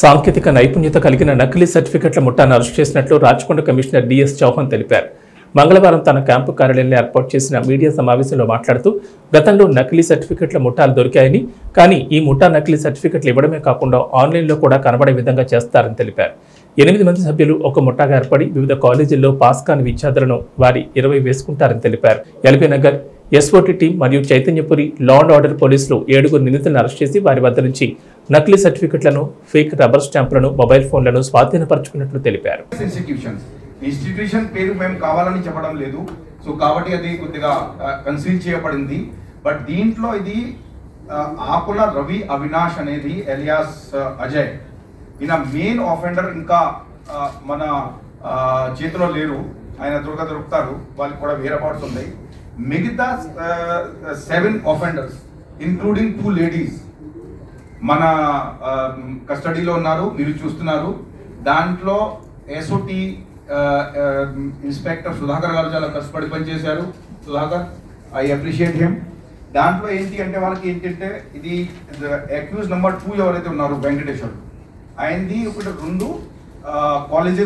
సాంకేతిక నైపుణ్యత కలిగిన నకిలీ సర్టిఫికెట్ల ముఠాను అరెస్ట్ చేసినట్లు రాచకొండ కమిషనర్ డిఎస్ చౌహాన్ తెలిపారు. మంగళవారం తన క్యాంపు కార్యాలయంలో ఏర్పాటు చేసిన మీడియా సమావేశంలో మాట్లాడుతూ గతంలో నకిలీ సర్టిఫికెట్ల ముఠాలు దొరికాయని కానీ ఈ ముఠా నకిలీ సర్టిఫికెట్లు ఇవ్వడమే కాకుండా ఆన్లైన్లో కూడా కనబడే విధంగా చేస్తారని తెలిపారు. ఎనిమిది మంది సభ్యులు ఒక ముఠాగా ఏర్పడి వివిధ కాలేజీల్లో పాస్ కాని విద్యార్థులను వారి ఇరవై వేసుకుంటారని తెలిపారు. ఎల్బీ నగర్ ఎస్ఓటి టీం మరియు చైతన్యపురి లా అండ్ ఆర్డర్ పోలీసులు ఏడుగురు నిందితులను అరెస్ట్ చేసి వారి వద్ద నుంచి నకిలీ సర్టిఫికెట్లను ఫేక్ రబ్బర్ స్టాంపులను మొబైల్ ఫోన్లను స్వాధీనపరచుకున్నట్లు తెలిపారు. ఇన్స్టిట్యూషన్ పేరు మేము కావాలని చెప్పడం లేదు. సో కాబట్టి అది కొద్దిగా కన్సీల్ చేయబడింది. బట్ దీంట్లో ఇది ఆకుల రవి అవినాష్ అనేది ఎలియాస్ అజయ్. ఈయన మెయిన్ ఆఫెండర్ ఇంకా మన చేతిలో లేరు. ఆయన దొరక దొరుకుతారు. వాళ్ళకి కూడా వేరే పార్ట్స్ మిగతా seven offenders including two ladies మన కస్టడీలో ఉన్నారు మీరు చూస్తున్నారు. దాంట్లో ఎస్ఓటి ఇన్స్పెక్టర్ సుధాకర్ గారు చాలా కష్టపడి పనిచేశారు. సుధాకర్ ఐ అప్రిషియేట్ హిమ్ దాంట్లో ఏంటి అంటే వాళ్ళకి ఏంటంటే ఇది అక్యూజ్ నెంబర్ టూ ఎవరైతే ఉన్నారు వెంకటేశ్వర్ ఆయనది ఒకటి రెండు కాలేజెస్